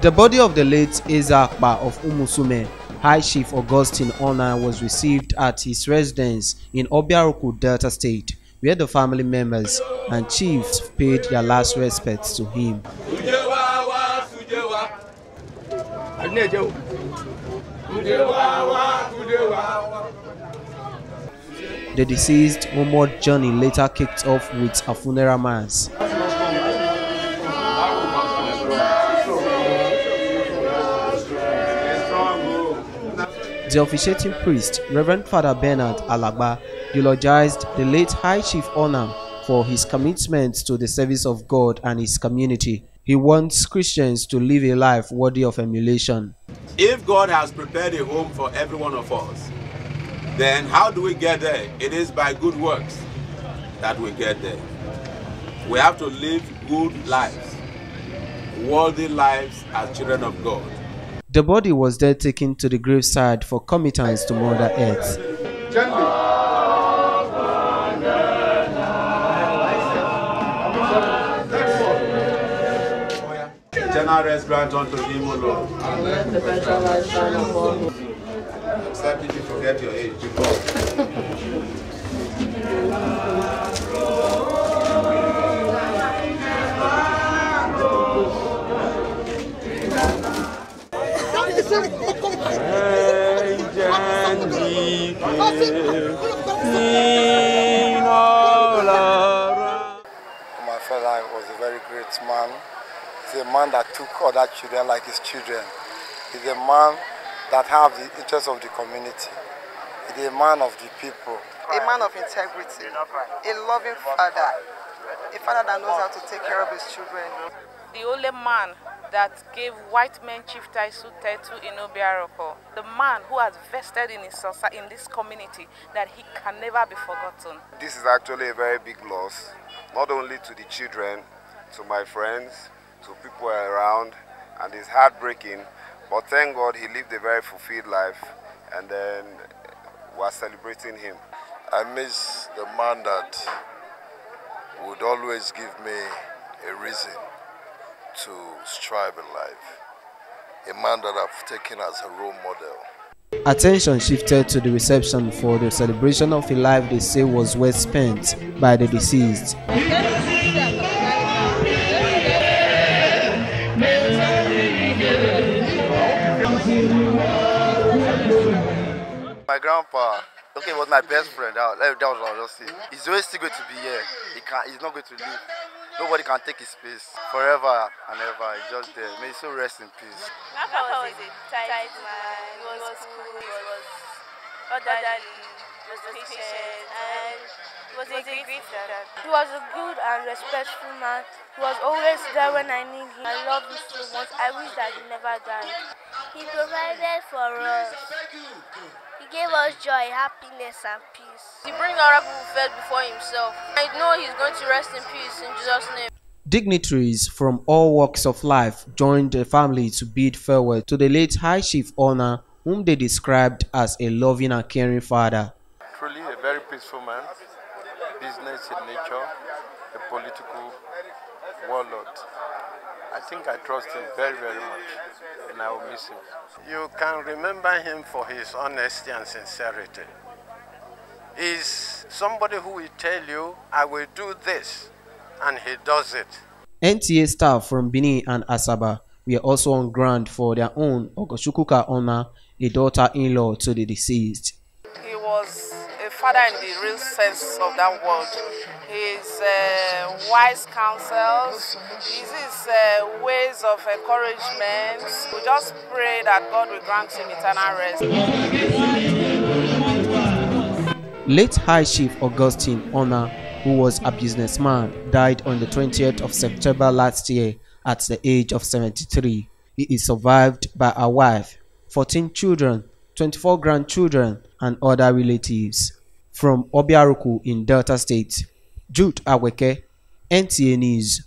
The body of the late Ezakba of Umusume, High Chief Augustine Onah, was received at his residence in Obiaruku, Delta State, where the family members and chiefs paid their last respects to him. The deceased homeward journey later kicked off with a funeral mass. The officiating priest, Reverend Father Bernard Alagba, eulogized the late High Chief Onah for his commitment to the service of God and his community. He wants Christians to live a life worthy of emulation. If God has prepared a home for every one of us, then how do we get there? It is by good works that we get there. We have to live good lives, worthy lives as children of God. The body was then taken to the graveside for commitance to Mother Earth. Eternal rest grant unto him, O Lord. Except if you forget your age. My father was a very great man. He's a man that took other children like his children. He's a man that have the interest of the community. He's a man of the people. a man of integrity, a loving father, a father that knows how to take care of his children. the only man that gave white men chief title title in Obiaruku, the man who has vested in his soci- in this community that he can never be forgotten. This is actually a very big loss, not only to the children, to my friends, to people around, and it's heartbreaking. But thank God he lived a very fulfilled life, and then we're celebrating him. I miss the man that would always give me a reason to strive in life. A man that I've taken as a role model. Attention shifted to the reception for the celebration of a life they say was well spent by the deceased. My grandpa, okay, was my best friend. That, that was what I was just saying. He's always still going to be here. He can't. He's not going to leave. Nobody can take his space forever and ever. He's just there. May he so rest in peace. Papa was a tight man. He was cool. He was orderly. He was patient, and he was a great dad. He was a good and respectful man. He was always there when I need him. I love him so much. I wish that he never died. He provided for us. He gave us joy, happiness, and peace. He bring other people first before himself. I know he's going to rest in peace in Jesus' name. Dignitaries from all walks of life joined the family to bid farewell to the late High Chief Onah, whom they described as a loving and caring father. Truly a very peaceful man, business in nature, a political warlord. I think I trust him very, very much, and I will miss him. You can remember him for his honesty and sincerity. He's somebody who will tell you, I will do this, and he does it. NTA staff from Benin and Asaba were also on ground for their own Ogoshukuka Honor, a daughter-in-law to the deceased. Father in the real sense of that word. His uh, wise counsels, his uh, ways of encouragement. We just pray that God will grant him eternal rest. Late High Chief Augustine Onah, who was a businessman, died on the 20th of September last year at the age of 73. He is survived by a wife, 14 children, 24 grandchildren, and other relatives. From Obiaruku in Delta State, Jude Aweke, NTA News.